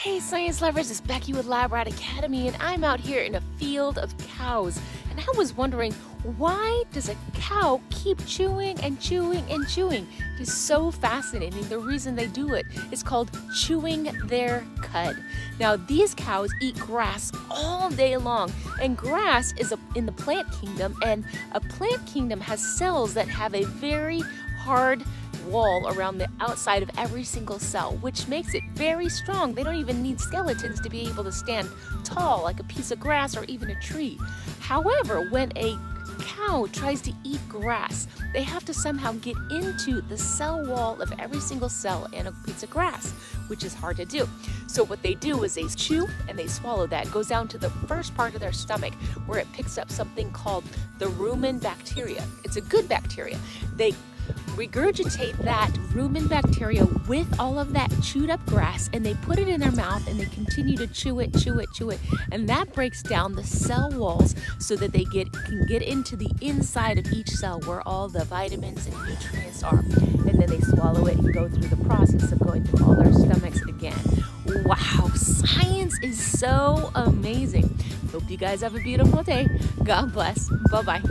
Hey science lovers, it's Becky with Lab Rat Academy and I'm out here in a field of cows and I was wondering why does a cow keep chewing and chewing and chewing? It is so fascinating. The reason they do it is called chewing their cud. Now these cows eat grass all day long and grass is a, in the plant kingdom and a plant kingdom has cells that have a very hard wall around the outside of every single cell, which makes it very strong. They don't even need skeletons to be able to stand tall like a piece of grass or even a tree. However, when a cow tries to eat grass, they have to somehow get into the cell wall of every single cell in a piece of grass, which is hard to do. So what they do is they chew and they swallow that. It goes down to the first part of their stomach where it picks up something called the rumen bacteria. It's a good bacteria. They regurgitate that rumen bacteria with all of that chewed up grass and they put it in their mouth and they continue to chew it, chew it, chew it. And that breaks down the cell walls so that they get can get into the inside of each cell where all the vitamins and nutrients are. And then they swallow it and go through the process of going through all their stomachs again. Wow, science is so amazing. Hope you guys have a beautiful day. God bless. Bye bye.